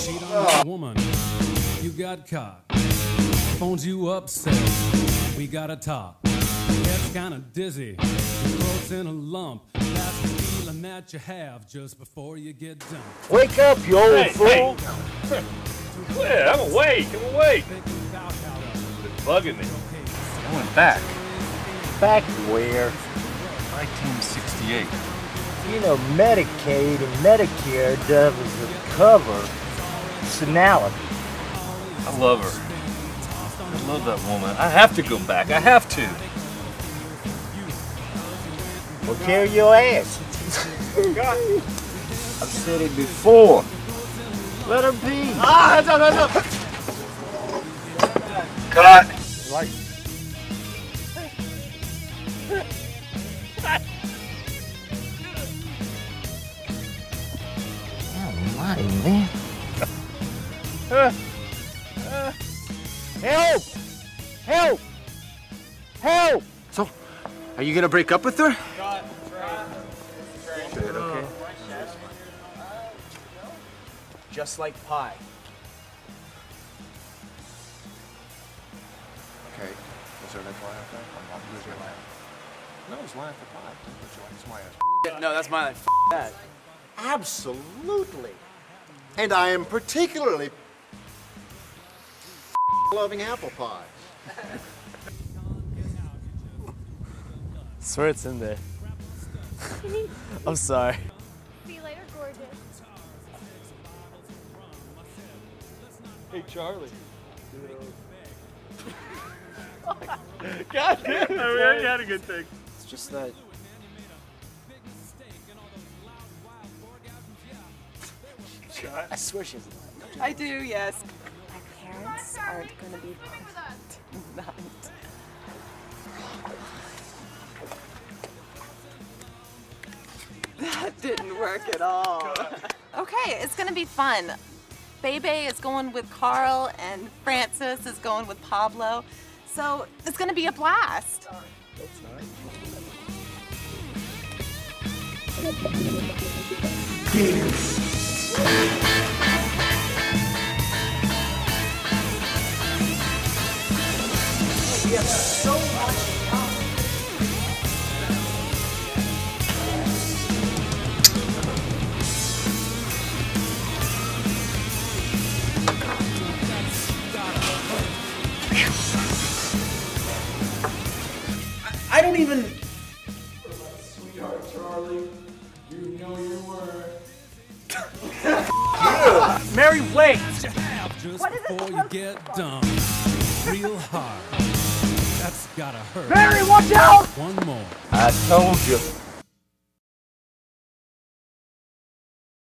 cheat on your woman. You got caught. Phones you up, says we gotta talk. Head's kinda dizzy, your throat's in a lump. That's the feeling that you have just before you get dumped. Wake up, you old Hey, fool! hey. Yeah, I'm awake. I'm awake. Thinking about It's bugging me. I went back. Back where? 1968. You know, Medicaid and Medicare doesn't cover senility. I love her. I love that woman. I have to go back. I have to. Well, carry your ass. I've said it before. Let her be. Ah, up, that's up. Cut. Like, oh my man. Help! Help! Help! So, are you gonna break up with her? just like pie. Okay. Was there an actual laugh there? I'm not using a laugh. No, it's laugh for pie. That's why it's my ass. No, that's mine. that. Absolutely. And I am particularly loving apple pie. swear it's in there. I'm sorry. See you later, gorgeous. Hey, Charlie. God damn it. I mean, you had a good thing. It's just that. I swear she's I do, yes. My parents aren't going to be not. That didn't work at all. Okay, it's going to be fun. Bebe is going with Carl and Francis is going with Pablo. So it's going to be a blast. I don't even. Mary, wait! just before you get dumped. Real hard. That's gotta hurt. Mary, watch out! One more. I told you.